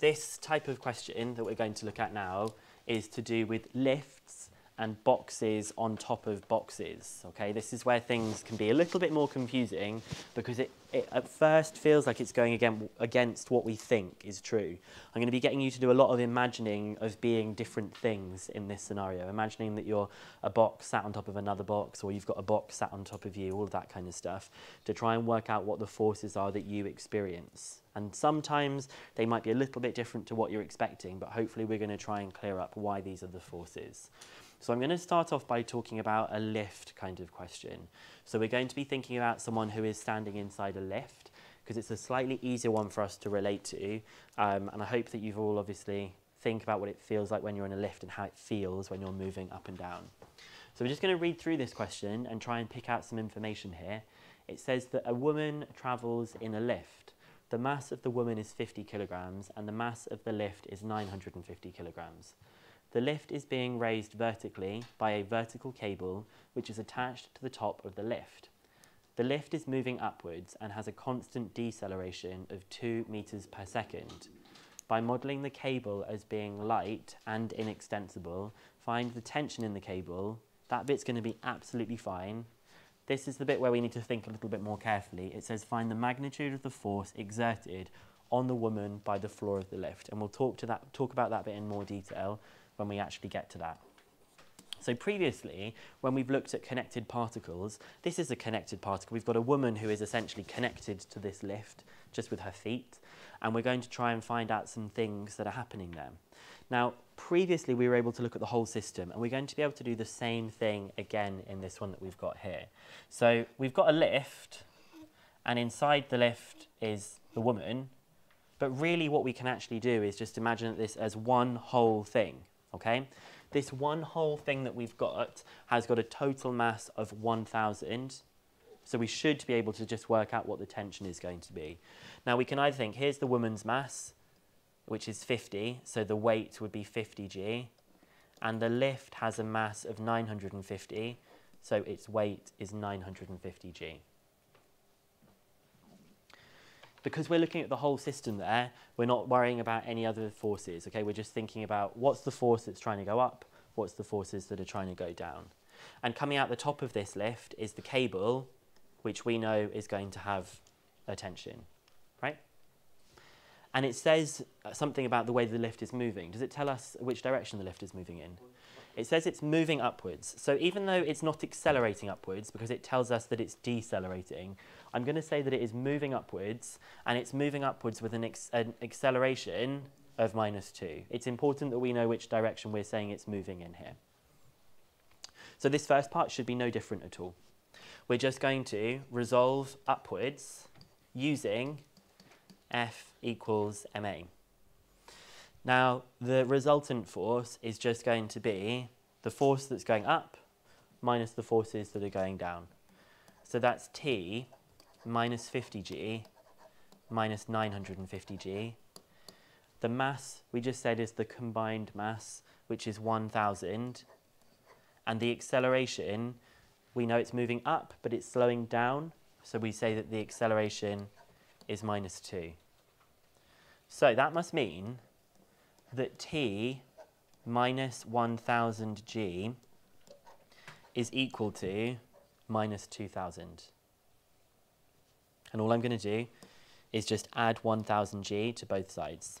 this type of question that we're going to look at now is to do with lifts and boxes on top of boxes. Okay, this is where things can be a little bit more confusing because it, it at first feels like it's going again, against what we think is true. I'm going to be getting you to do a lot of imagining of being different things in this scenario. Imagining that you're a box sat on top of another box or you've got a box sat on top of you, all of that kind of stuff, to try and work out what the forces are that you experience. And sometimes they might be a little bit different to what you're expecting, but hopefully we're going to try and clear up why these are the forces. So I'm going to start off by talking about a lift kind of question. So we're going to be thinking about someone who is standing inside a lift because it's a slightly easier one for us to relate to. Um, and I hope that you've all obviously think about what it feels like when you're in a lift and how it feels when you're moving up and down. So we're just going to read through this question and try and pick out some information here. It says that a woman travels in a lift. The mass of the woman is 50 kilograms and the mass of the lift is 950 kilograms. The lift is being raised vertically by a vertical cable which is attached to the top of the lift. The lift is moving upwards and has a constant deceleration of 2 meters per second. By modelling the cable as being light and inextensible, find the tension in the cable. That bit's going to be absolutely fine. This is the bit where we need to think a little bit more carefully. It says find the magnitude of the force exerted on the woman by the floor of the lift. And we'll talk, to that, talk about that bit in more detail when we actually get to that. So previously, when we've looked at connected particles, this is a connected particle. We've got a woman who is essentially connected to this lift just with her feet, and we're going to try and find out some things that are happening there. Now, previously we were able to look at the whole system, and we're going to be able to do the same thing again in this one that we've got here. So we've got a lift, and inside the lift is the woman, but really what we can actually do is just imagine this as one whole thing okay? This one whole thing that we've got has got a total mass of 1,000. So we should be able to just work out what the tension is going to be. Now we can either think, here's the woman's mass, which is 50, so the weight would be 50g. And the lift has a mass of 950, so its weight is 950g because we're looking at the whole system there, we're not worrying about any other forces, okay? We're just thinking about what's the force that's trying to go up, what's the forces that are trying to go down. And coming out the top of this lift is the cable, which we know is going to have a tension, right? And it says something about the way the lift is moving. Does it tell us which direction the lift is moving in? It says it's moving upwards. So even though it's not accelerating upwards, because it tells us that it's decelerating, I'm going to say that it is moving upwards, and it's moving upwards with an, an acceleration of minus 2. It's important that we know which direction we're saying it's moving in here. So this first part should be no different at all. We're just going to resolve upwards using F equals ma. Now, the resultant force is just going to be the force that's going up minus the forces that are going down. So that's T minus 50g minus 950g. The mass we just said is the combined mass, which is 1,000. And the acceleration, we know it's moving up, but it's slowing down. So we say that the acceleration is minus 2. So that must mean that t minus 1000g is equal to minus 2000. And all I'm going to do is just add 1000g to both sides.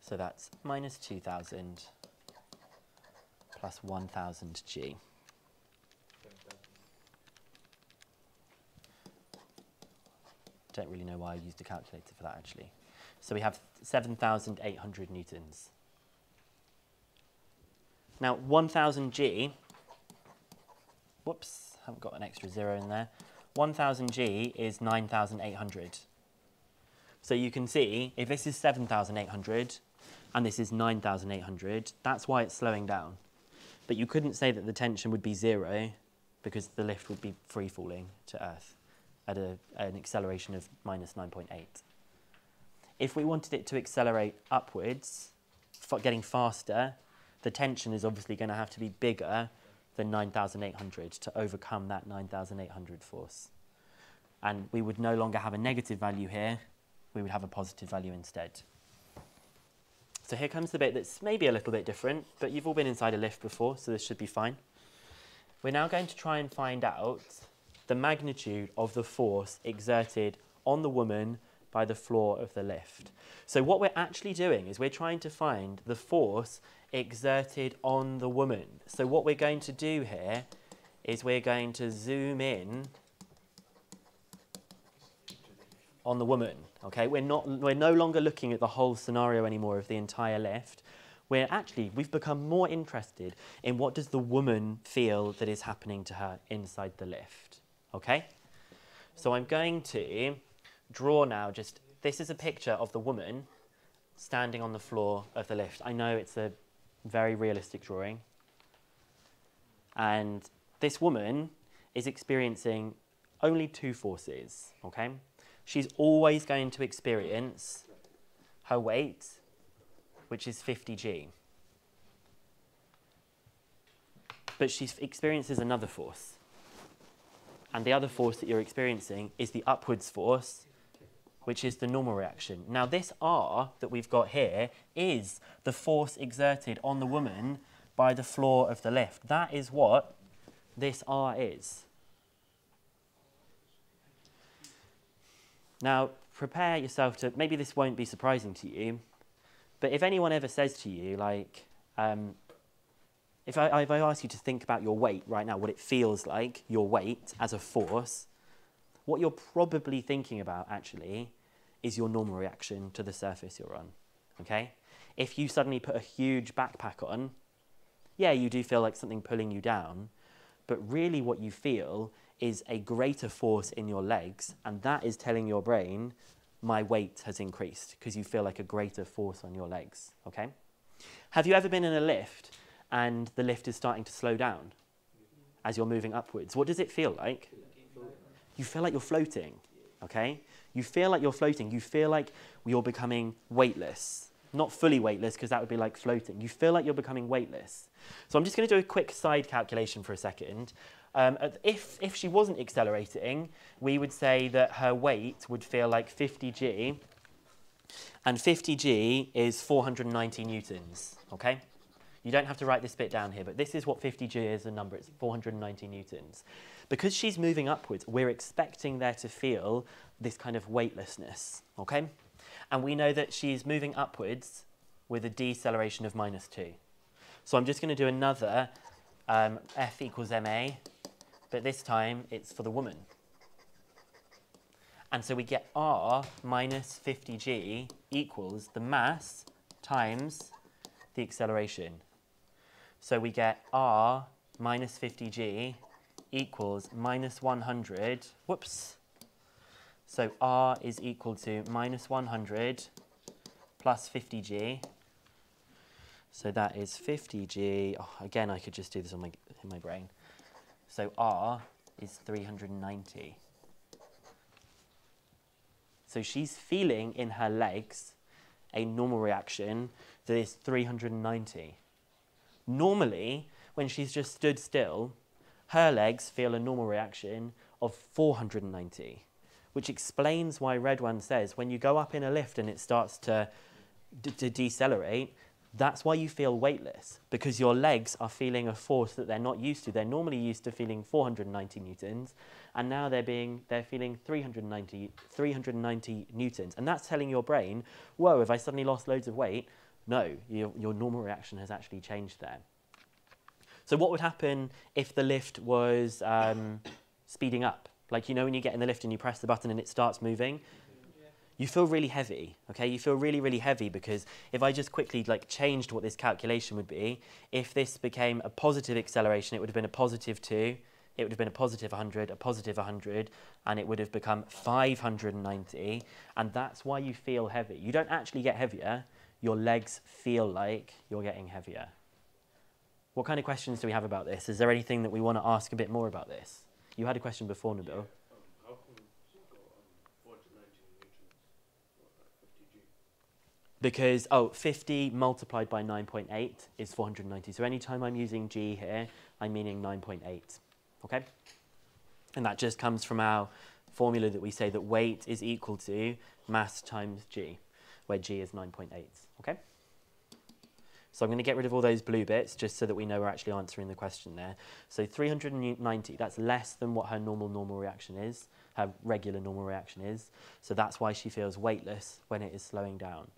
So that's minus 2000 plus 1000g. Don't really know why I used a calculator for that actually. So we have 7,800 newtons. Now 1000g whoops, haven't got an extra zero in there. 1000G is 9,800. So you can see, if this is 7,800 and this is 9,800, that's why it's slowing down. But you couldn't say that the tension would be zero because the lift would be free falling to Earth at a, an acceleration of minus 9.8. If we wanted it to accelerate upwards, getting faster, the tension is obviously going to have to be bigger than 9,800 to overcome that 9,800 force. and we would no longer have a negative value here, we would have a positive value instead. So here comes the bit that's maybe a little bit different, but you've all been inside a lift before, so this should be fine. We're now going to try and find out the magnitude of the force exerted on the woman by the floor of the lift. So what we're actually doing is we're trying to find the force exerted on the woman. So what we're going to do here is we're going to zoom in on the woman. Okay, we're not we're no longer looking at the whole scenario anymore of the entire lift. We're actually we've become more interested in what does the woman feel that is happening to her inside the lift. Okay? So I'm going to draw now just this is a picture of the woman standing on the floor of the lift. I know it's a very realistic drawing. And this woman is experiencing only two forces, okay? She's always going to experience her weight, which is 50g. But she experiences another force. And the other force that you're experiencing is the upwards force, which is the normal reaction. Now, this R that we've got here is the force exerted on the woman by the floor of the lift. That is what this R is. Now, prepare yourself to, maybe this won't be surprising to you, but if anyone ever says to you, like, um, if, I, if I ask you to think about your weight right now, what it feels like, your weight as a force, what you're probably thinking about actually is your normal reaction to the surface you're on. Okay? If you suddenly put a huge backpack on, yeah, you do feel like something pulling you down, but really what you feel is a greater force in your legs, and that is telling your brain, my weight has increased, because you feel like a greater force on your legs. Okay? Have you ever been in a lift and the lift is starting to slow down as you're moving upwards? What does it feel like? You feel like you're floating. Okay? You feel like you're floating. You feel like you're becoming weightless. Not fully weightless, because that would be like floating. You feel like you're becoming weightless. So I'm just going to do a quick side calculation for a second. Um, if, if she wasn't accelerating, we would say that her weight would feel like 50g, and 50g is 490 newtons, okay? You don't have to write this bit down here, but this is what 50g is a number, it's 490 newtons. Because she's moving upwards, we're expecting there to feel this kind of weightlessness, okay? And we know that she's moving upwards with a deceleration of minus 2. So I'm just going to do another um, F equals ma, but this time it's for the woman. And so we get R minus 50g equals the mass times the acceleration. So we get R minus 50g equals minus 100, whoops. So R is equal to minus 100 plus 50g. So that is 50g. Oh, again, I could just do this on my, in my brain. So R is 390. So she's feeling in her legs a normal reaction that is 390. Normally, when she's just stood still, her legs feel a normal reaction of 490, which explains why Redwan says when you go up in a lift and it starts to, to decelerate, that's why you feel weightless, because your legs are feeling a force that they're not used to. They're normally used to feeling 490 newtons, and now they're, being, they're feeling 390, 390 newtons. And that's telling your brain, whoa, have I suddenly lost loads of weight? No, your, your normal reaction has actually changed there. So what would happen if the lift was um, speeding up? Like, you know, when you get in the lift and you press the button and it starts moving, you feel really heavy, okay? You feel really, really heavy because if I just quickly like changed what this calculation would be, if this became a positive acceleration, it would have been a positive 2, it would have been a positive 100, a positive 100, and it would have become 590, and that's why you feel heavy. You don't actually get heavier, your legs feel like you're getting heavier. What kind of questions do we have about this? Is there anything that we want to ask a bit more about this? You had a question before, Nabil. because, oh, 50 multiplied by 9.8 is 490. So anytime I'm using g here, I'm meaning 9.8, okay? And that just comes from our formula that we say that weight is equal to mass times g, where g is 9.8, okay? So I'm going to get rid of all those blue bits just so that we know we're actually answering the question there. So 390, that's less than what her normal normal reaction is, her regular normal reaction is. So that's why she feels weightless when it is slowing down.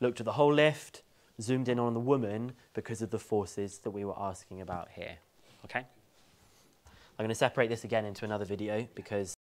Looked at the whole lift, zoomed in on the woman because of the forces that we were asking about here. Okay? I'm going to separate this again into another video because